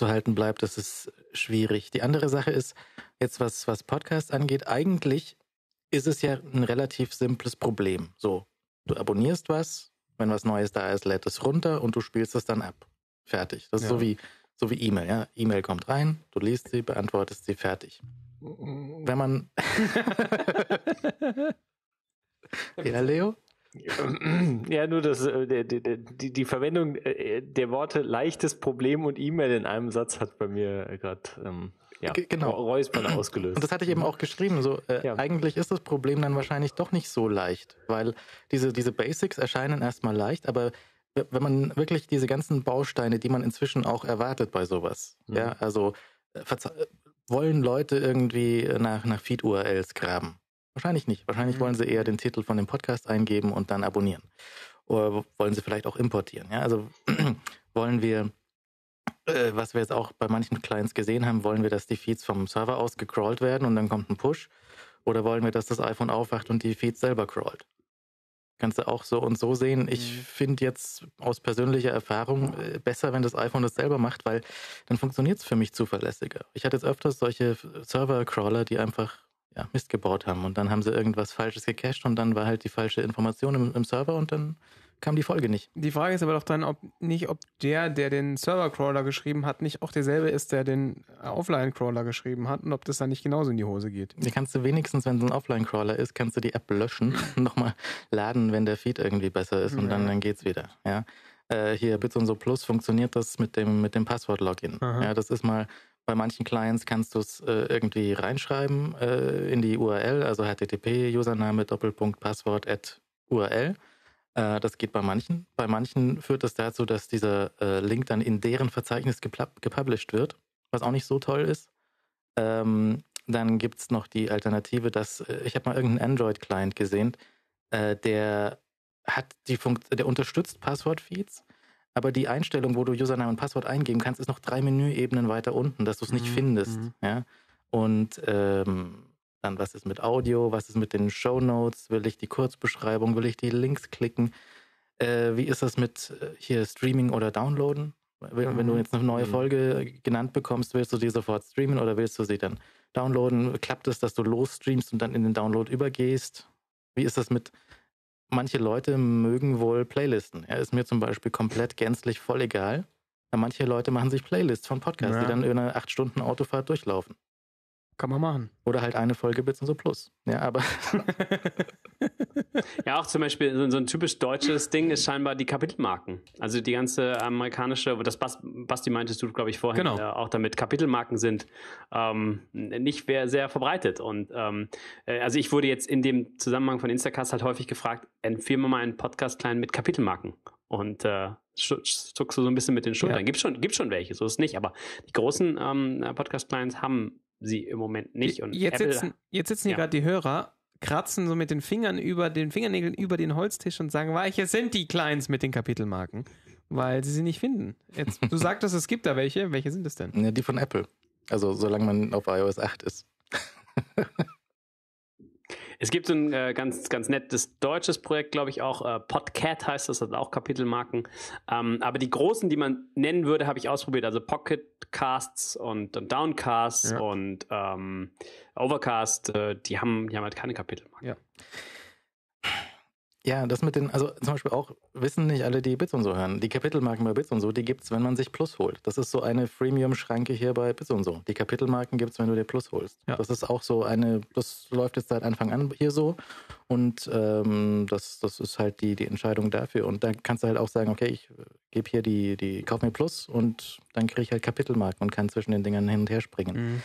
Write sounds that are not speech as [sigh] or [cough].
aufzuhalten bleibt, das ist schwierig. Die andere Sache ist, jetzt was, was Podcast angeht, eigentlich ist es ja ein relativ simples Problem. So, du abonnierst was, wenn was Neues da ist, lädt es runter und du spielst es dann ab. Fertig. Das ist so wie so wie E-Mail, ja. E-Mail kommt rein, du liest sie, beantwortest sie, fertig. Wenn man. [laughs] ja, Leo? [clears throat] Ja, nur das, äh, die, die, die Verwendung äh, der Worte leichtes Problem und E-Mail in einem Satz hat bei mir gerade ähm, ja, genau. Räuspern ausgelöst. Und das hatte ich eben auch geschrieben. So, äh, ja. Eigentlich ist das Problem dann wahrscheinlich doch nicht so leicht, weil diese, diese Basics erscheinen erstmal leicht, aber wenn man wirklich diese ganzen Bausteine, die man inzwischen auch erwartet bei sowas, mhm. ja, also äh, wollen Leute irgendwie nach, nach Feed-URLs graben? Wahrscheinlich nicht. Wahrscheinlich mhm. wollen sie eher den Titel von dem Podcast eingeben und dann abonnieren. Oder wollen sie vielleicht auch importieren? Ja, also [clears throat] wollen wir, äh, was wir jetzt auch bei manchen Clients gesehen haben, wollen wir, dass die Feeds vom Server aus gecrawlt werden und dann kommt ein Push? Oder wollen wir, dass das iPhone aufwacht und die Feeds selber crawlt? Kannst du auch so und so sehen. Ich mhm. finde jetzt aus persönlicher Erfahrung äh, besser, wenn das iPhone das selber macht, weil dann funktioniert es für mich zuverlässiger. Ich hatte jetzt öfters solche Server-Crawler, die einfach ja, Mist gebaut haben und dann haben sie irgendwas Falsches gecached und dann war halt die falsche Information im, im Server und dann kam die Folge nicht. Die Frage ist aber doch dann, ob nicht, ob der, der den Server-Crawler geschrieben hat, nicht auch derselbe ist, der den Offline-Crawler geschrieben hat und ob das dann nicht genauso in die Hose geht. Die kannst du wenigstens, wenn es ein Offline-Crawler ist, kannst du die App löschen [laughs] nochmal laden, wenn der Feed irgendwie besser ist und ja. dann, dann geht's wieder. Ja. Äh, hier Bits und so Plus funktioniert das mit dem, mit dem Passwort-Login. Ja, das ist mal bei manchen Clients kannst du es äh, irgendwie reinschreiben äh, in die URL, also HTTP, Username, Doppelpunkt, Passwort at URL. Äh, das geht bei manchen. Bei manchen führt das dazu, dass dieser äh, Link dann in deren Verzeichnis gepublished wird, was auch nicht so toll ist. Ähm, dann gibt es noch die Alternative, dass äh, ich habe mal irgendeinen Android-Client gesehen, äh, der hat die Funkt der unterstützt Passwort-Feeds, aber die Einstellung, wo du Username und Passwort eingeben kannst, ist noch drei Menüebenen weiter unten, dass du es nicht mhm. findest. Mhm. Ja? Und ähm, dann, was ist mit Audio? Was ist mit den Show Notes? Will ich die Kurzbeschreibung? Will ich die Links klicken? Äh, wie ist das mit äh, hier Streaming oder Downloaden? Wenn, wenn, du mhm. jetzt eine neue mhm. Folge genannt bekommst, willst du die sofort streamen oder willst du sie dann downloaden? Klappt es, dass du losstreamst und dann in den Download übergehst? Wie ist das mit manche Leute mögen wohl Playlisten. Er ja, ist mir zum Beispiel komplett gänzlich voll egal. Manche Leute machen sich Playlists von Podcasts, ja. die dann über eine acht Stunden Autofahrt durchlaufen. Kann man machen. Oder halt eine Folge Bits und so Plus. Ja, aber. [laughs] [laughs] ja, auch zum Beispiel so, so, ein typisch deutsches Ding ist scheinbar die Kapitelmarken. Also die ganze amerikanische, das Basti meintest du, glaube ich, vorhin, genau. äh, auch damit Kapitelmarken sind ähm, nicht sehr, verbreitet. Und ähm, äh, also ich wurde jetzt in dem Zusammenhang von Instacast halt häufig gefragt, empfehle mir mal einen Podcast-Klein mit Kapitelmarken. Und äh, zuckst du so ein bisschen mit den Schultern. Ja. Gibt schon, gibt schon welche, so ist es nicht. Aber die großen ähm, Podcast-Clients haben sie im Moment nicht. Und jetzt, Apple, sitzen, jetzt sitzen hier ja. gerade die Hörer, kratzen so mit den Fingern über den Fingernägeln über den Holztisch und sagen, welche sind die Clients mit den Kapitelmarken? Weil sie sie nicht finden. Jetzt, du [laughs] sagtest, es gibt da welche. Welche sind es denn? Ja, die von Apple. Also solange man auf iOS 8 ist. [laughs] Es gibt so ein äh, ganz, ganz nettes deutsches Projekt, glaube ich auch. Äh, Podcat heißt das, hat auch Kapitelmarken. Ähm, aber die großen, die man nennen würde, habe ich ausprobiert. Also Pocketcasts und, und Downcasts ja. und ähm, Overcast, äh, die, haben, die haben halt keine Kapitelmarken. Ja. Ja, das mit den, also zum Beispiel auch, wissen nicht alle, die Bits und so hören. Die Kapitelmarken bei Bits und so, die gibt's, wenn man sich Plus holt. Das ist so eine Freemium-Schranke hier bei Bits und so. Die Kapitelmarken gibt's, wenn du dir Plus holst. Ja. Das ist auch so eine, das läuft jetzt seit Anfang an hier so. Und ähm, das, das ist halt die, die Entscheidung dafür. Und dann kannst du halt auch sagen, okay, ich gebe hier die, die, kauf mir Plus und dann kriege ich halt Kapitelmarken und kann zwischen den Dingern hin und her springen. Mhm.